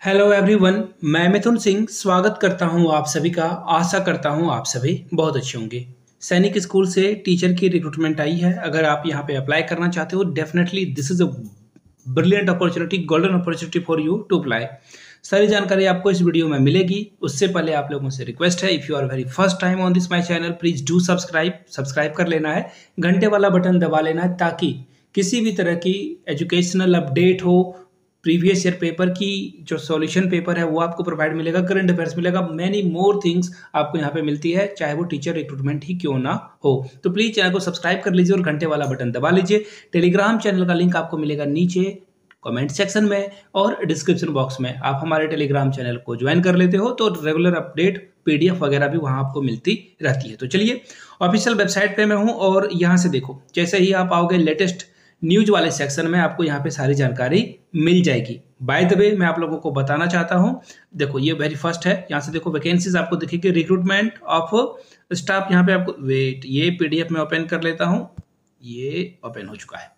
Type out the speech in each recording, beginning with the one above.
Hello everyone मैं मिथुन सिंह स्वागत करता हूँ आप सभी का। आशा करता हूँ आप सभी बहुत अच्छे होंगे। सैनिक स्कूल से टीचर की रिक्रूटमेंट आई है। अगर आप यहाँ पे अप्लाई करना चाहते हो definitely this is a brilliant opportunity golden opportunity for you to apply सारी जानकारी आपको इस वीडियो में मिलेगी। उससे पहले आप लोगों से रिक्वेस्ट है if you are very first time on this my channel please do subscribe subscribe कर लेना है। घंटे वाला बटन दबा लेना है ताकि किसी भी तरह की एजुकेशनल अपडेट हो प्रीवियस ईयर पेपर की जो सॉल्यूशन पेपर है वो आपको प्रोवाइड मिलेगा करंट अफेयर्स मिलेगा मैनी मोर थिंग्स आपको यहाँ पे मिलती है, चाहे वो टीचर रिक्रूटमेंट ही क्यों ना हो। तो प्लीज़ चैनल को सब्सक्राइब कर लीजिए और घंटे वाला बटन दबा लीजिए। टेलीग्राम चैनल का लिंक आपको मिलेगा नीचे कमेंट सेक्शन में और डिस्क्रिप्शन बॉक्स में। आप हमारे टेलीग्राम चैनल को ज्वाइन कर लेते हो तो रेगुलर अपडेट पीडीएफ वगैरह भी वहाँ आपको मिलती रहती है। तो चलिए ऑफिशियल वेबसाइट पे मैं हूँ और यहाँ से देखो, जैसे ही आप आओगे लेटेस्ट न्यूज़ वाले सेक्शन में आपको यहाँ पे सारी जानकारी मिल जाएगी। बाय द वे मैं आप लोगों को बताना चाहता हूँ, देखो ये वेरी फ़र्स्ट है, यहाँ से देखो वैकेंसीज आपको दिखेगी रिक्रूटमेंट ऑफ़ स्टाफ यहाँ पे आपको वेट ये पीडीएफ में ओपन कर लेता हूँ, ये ओपन हो चुका है।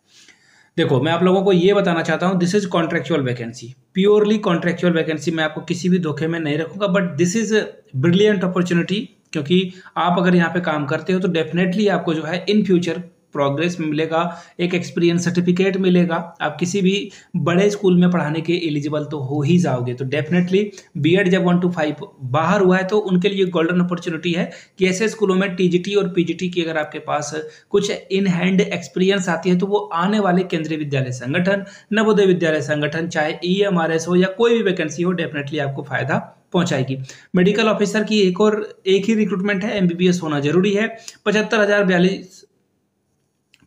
देखो, मैं आप लोगों को ये बताना चाहता हूँ this is contractual vacancy purely contractual vacancy मैं आपको किसी भी धोखे में नहीं रखूँगा but this is brilliant opportunity क्योंकि आप अगर यहाँ पे काम करते हो तो डेफिनेटली आपको जो है इन फ्यूचर प्रोग्रेस मिलेगा, एक एक्सपीरियंस सर्टिफिकेट मिलेगा। आप किसी भी बड़े स्कूल में पढ़ाने के एलिजिबल तो हो ही जाओगे। तो डेफिनेटली बीएड जब वन टू फाइव बाहर हुआ है तो उनके लिए गोल्डन अपॉर्चुनिटी है कि ऐसे स्कूलों में टीजीटी और पीजीटी की अगर आपके पास कुछ इन हैंड एक्सपीरियंस आती है तो वो आने वाले केंद्रीय विद्यालय संगठन, नवोदय विद्यालय संगठन, चाहे ईएमआरएस हो या कोई भी वैकेंसी हो डेफिनेटली आपको फ़ायदा पहुंचाएगी। मेडिकल ऑफिसर की एक और, एक ही रिक्रूटमेंट है एमबीबीएस होना ज़रूरी है। पचहत्तर हज़ार बयालीस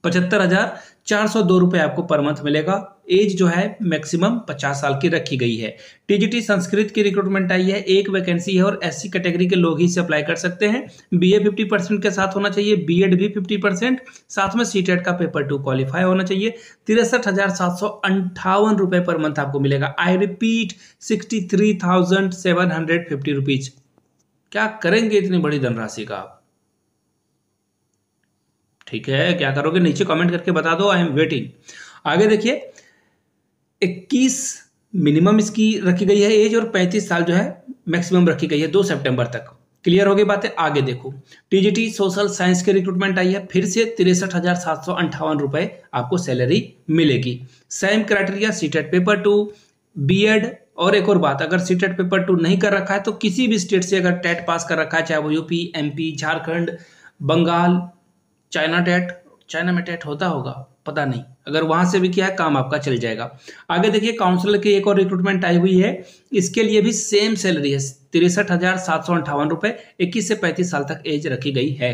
पचहत्तर हज़ार चार सौ दो रुपये आपको पर मंथ मिलेगा। एज जो है, मैक्सिमम पचास साल की रखी गई है। टीजीटी संस्कृत की रिक्रूटमेंट आई है, एक वैकेंसी है और एससी कैटेगरी के लोग ही से अप्लाई कर सकते हैं। बीए फिफ्टी परसेंट के साथ होना चाहिए बीएड भी फिफ्टी परसेंट साथ में सीटेट का पेपर टू क्वालिफाई होना चाहिए। तिरसठ हज़ार सात सौ अंठावन रुपए पर मंथ आपको मिलेगा। I repeat sixty three thousand seven hundred fifty rupees क्या करेंगे इतनी बड़ी धनराशि का आप? ठीक है, क्या करोगे? नीचे कमेंट करके बता दो आई एम वेटिंग आगे देखिए 21 मिनिमम इसकी रखी गई है एज और 35 साल जो है मैक्सिमम रखी गई है, दो सितंबर तक. क्लियर हो गई बातें? आगे देखो. टीजीटी सोशल साइंस की रिक्रूटमेंट आई है, फिर से तिरसठ हज़ार सात सौ अंठावन आपको सैलरी मिलेगी. Same criteria CTET paper two BEd और एक और बात, अगर सीटेट पेपर टू नहीं कर रखा है तो किसी भी स्टेट से अगर टेट पास कर रखा है, चाहे वो UP MP Jharkhand, Bengal China TET China में टेट होता होगा, पता नहीं। अगर वहाँ से भी किया है, काम आपका चल जाएगा। आगे देखिए, काउंसलर की एक और रिक्रूटमेंट आई हुई है। इसके लिए भी सेम सैलरी है। तिरसठ हज़ार सात सौ अंठावन रुपए इक्कीस से पैंतीस साल तक एज रखी गई है।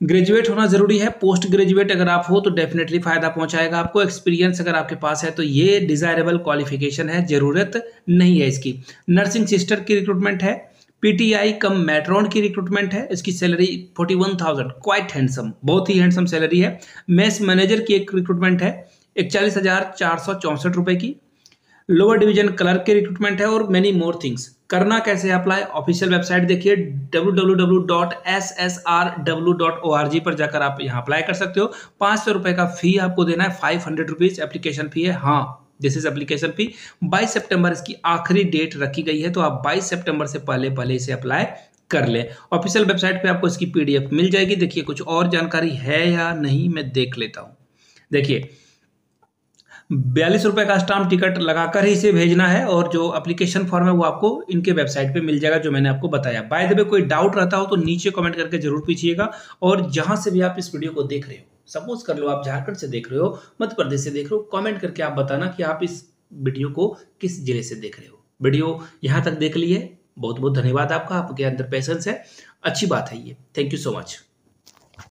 ग्रेजुएट होना ज़रूरी है। पोस्ट ग्रेजुएट अगर आप हो तो डेफिनेटली फ़ायदा पहुंचाएगा आपको। एक्सपीरियंस अगर आपके पास है तो ये डिजायरेबल क्वालिफिकेशन है। ज़रूरत नहीं है इसकी। नर्सिंग सिस्टर की रिक्रूटमेंट है। पीटीआई कम मेट्रॉन की रिक्रूटमेंट है, इसकी salary forty one thousand quite handsome बहुत ही हैंडसम सैलरी है। मेस मैनेजर की एक रिक्रूटमेंट है, इकचालीस हज़ार चार सौ चौंसठ रुपए की। लोअर डिवीज़न क्लर्क की रिक्रूटमेंट है और मेनी मोर थिंग्स करना कैसे अप्लाई ऑफिशियल वेबसाइट देखिए www.ssrw.org पर जाकर आप यहाँ अप्लाई कर सकते हो। पाँच सौ रुपए का फ़ी आपको देना है five hundred rupees application fee है। हाँ दिस इज़ एप्लीकेशन फ़ी 22 सितंबर इसकी आखिरी डेट रखी गई है तो आप 22 सितंबर से पहले पहले इसे अप्लाई कर ले। ऑफिशियल वेबसाइट पे आपको इसकी पीडीएफ मिल जाएगी। देखिए, कुछ और जानकारी है या नहीं, मैं देख लेता हूँ। देखिए, बयालीस रुपए का स्टाम्प टिकट लगाकर ही इसे भेजना है और जो एप्लीकेशन फॉर्म है वो आपको इनके वेबसाइट पे मिल जाएगा, जो मैंने आपको बताया। बाय द वे कोई डाउट रहता हो तो नीचे कमेंट करके ज़रूर पूछिएगा और जहाँ से भी आप इस वीडियो को देख रहे हो। सपोज़ कर लो, आप झारखंड से देख रहे हो मध्य प्रदेश से देख रहे हो कमेंट करके आप बताना कि आप इस वीडियो को किस ज़िले से देख रहे हो। वीडियो यहाँ तक देख लिए बहुत बहुत धन्यवाद आपका, आपके अंदर पैसेंस है। अच्छी बात है ये। Thank you so much